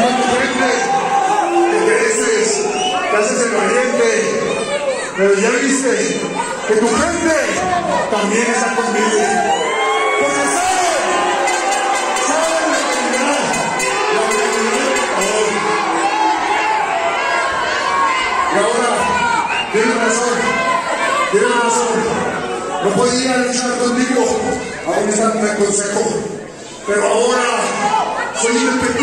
Tu gente que mereces, te haces el valiente, pero ya viste que tu gente también está conmigo. Porque sabe, sabe la comunidad, la universidad. Y ahora, tiene razón, tiene razón. No puedo ir a luchar conmigo, aunque saben el consejo, pero ahora soy independiente.